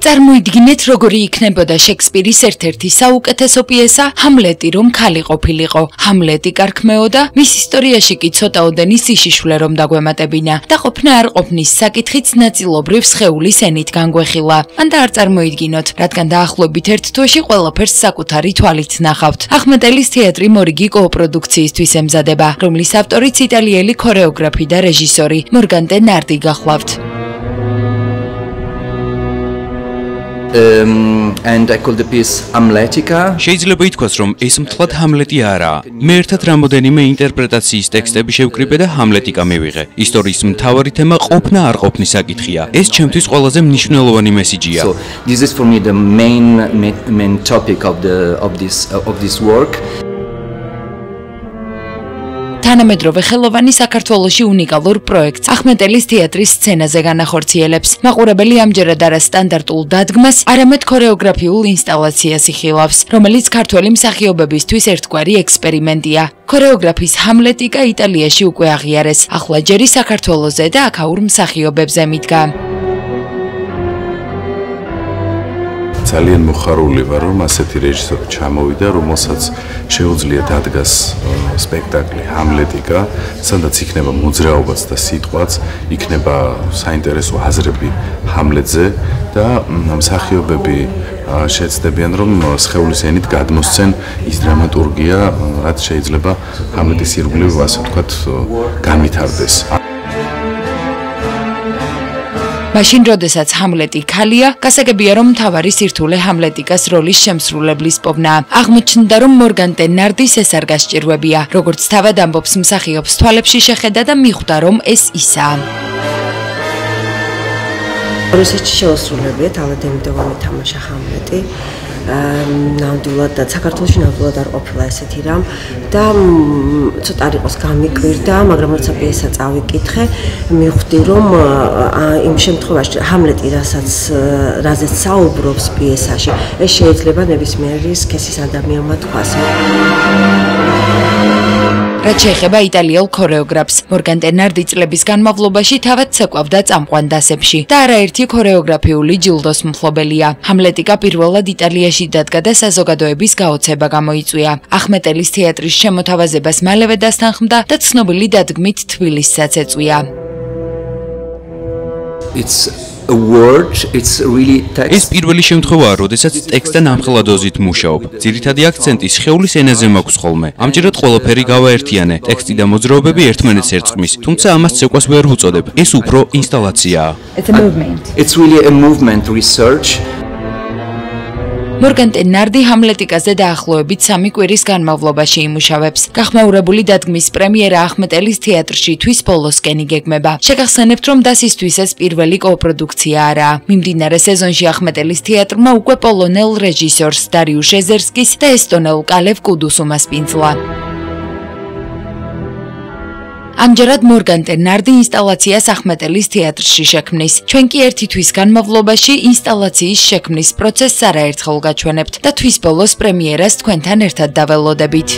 წარმოიდგინეთ, როგორი იქნებოდა შექსპირის ერთ-ერთი საუკეთესო პიესა ჰამლეტი, რომ ქალი ყოფილიყო. ჰამლეტი კარქმეოდა, მის ისტორიაში კი ცოტაოდენი სიშიშვლე რომ დაგვემატებინა და ყოფნა არ ყოფნის საკითხიც ნაწილობრივ სხეულის ენით განგვეხილა. ან და არ წარმოიდგინოთ, რადგან დაახლოებით ერთ თვეში ყველაფერს საკუთარი თვალით ნახავთ. ახმეტელის თეატრი მორიგი კოოპროდუქციისთვის ემზადება, რომლის ავტორიც იტალიელი ქორეოგრაფი და რეჟისორი მორგანტე ნარდი გახლავთ. Um and i call the piece amletica შეიძლება ითქვას რომ ეს მთლად ჰამლეტი არაა მე ერთად რამოდენიმე ინტერპრეტაციის ტექსტები შევკრიბე და ჰამლეტიკა მივიღე. ისტორიის მთავარი თემა ყოფნა არ ყოფნის საკითხია. ეს ჩემთვის ყველაზე მნიშვნელოვანი მესიჯია. So this is for me the main main topic of the of this of this work თანამედროვე ხელოვანი საქართველოსი უნიკალურ პროექტს ახმეტელის თეატრის სცენაზე განახორციელებს. მაყურებელი ამჯერად არა სტანდარტულ დადგმას, არამედ ქორეოგრაფიულ ინსტალაციას იხილავს, რომელიც ქართველი მსახიობებისთვის ერთგვარი ექსპერიმენტია. ქორეოგრაფის ჰამლეტიკა იტალიაში უკვე აღიარეს, ახლა ჯერი საქართველოსზე და აქაურ მსახიობებზე მიდგა. ძალიან მოხარული ვარ რომ ასეთი რეჟისორი ჩამოვიდა რომელსაც შეუძლია დადგას სპექტაკლი ჰამლეტიკა სადაც იქნება მოძრაობაც და სიტყვაც იქნება საინტერესო აზრები ჰამლეტზე და მსახიობები შეცდებიან რომ სხეულის ენით გადმოსცენ ის დრამატურგია რაც შეიძლება ჰამლეტის ირგვლივ ასე ვთქვათ განვითარდეს მაშინ როდესაც ჰამლეტი ქალია, გასაგებია რომ მთავარი სირთულე ჰამლეტიკას როლის შემსრულებლის პოვნა. აღმოჩნდა რომ მორგან ტენარდის ეს არ გასჭირვებია, როგორც თავად ამბობს მსახიობს თვალებში შეხედა და მიხვდა რომ ეს ისაა. როდესაც იმიტომ რომ თამაშა ჰამლეტი, ნამდვილად და საქართველოს ნამდვილად არ ყოფილა ესეთი რამ და ცოტა არ იყოს გამიკვირდა, მაგრამ როცა პიესა წავიკითხე, მივხვდი რომ იმ შემთხვევაში ჰამლეტი რასაც რაზეც საუბრობს პიესაში, ეს შეიძლება ნებისმიერი სქესის ადამიანმა თქვას. რაც შეეხება იტალიელ ქორეოგრაფს, მორგან ტენარდი წლების განმავლობაში თავად ცეკვავდა წამყვან დასებში და არაერთი ქორეოგრაფიული ჯილდოს მფლობელია. ჰამლეტიკა პირველად იტალიაში დადგა და საზოგადოების გაოცება გამოიწვია. ახმეტელის თეატრის შემოთავაზებას მალევე დასთანხმდა და ცნობილი დადგმით თბილისსაც ეწვია. It's a word it's really text. ეს პირველი შემთხვევაა როდესაც ტექსტთან ამხელადოზით მუშაობ ძირითადი აქცენტი შეულის ენაზე მაქვს ხოლმე. ამჯერად ყველაფერი გავაერთიანე. ტექსტი და მოძრაობები ერთმანეთს ერწყმის თუმცა ამას ცეკვას ვერ ვუწოდებ ეს უფრო ინსტალაციაა. It's a movement. It's really a movement research მორგან ტენარდი ჰამლეტიკაზე დაახლოებით სამი კვირის განმავლობაში იმუშავებს. გახმაურებული დადგმის პრემიერა ახმეტელის თეატრში თვის ბოლოსკენ იგეგმება. შეგახსენებთ, რომ დასისთვის ეს პირველი კოპროდუქცია არაა. მიმდინარე სეზონში ახმეტელის თეატრმა უკვე პოლონელ რეჟისორს დარიუშ ეზერსკის და ესტონელ კალევ კუდუს უმასპინძლა. ამჯერად მორგან ტენარდი ინსტალაციას ახმეტელის თეატრში შექმნის. ჩვენ კი ერთი თვის განმავლობაში ინსტალაციის შექმნის პროცესს არაერთხელ გაჩვენებთ და თვის ბოლოს პრემიერას თქვენთან ერთად დაველოდებით.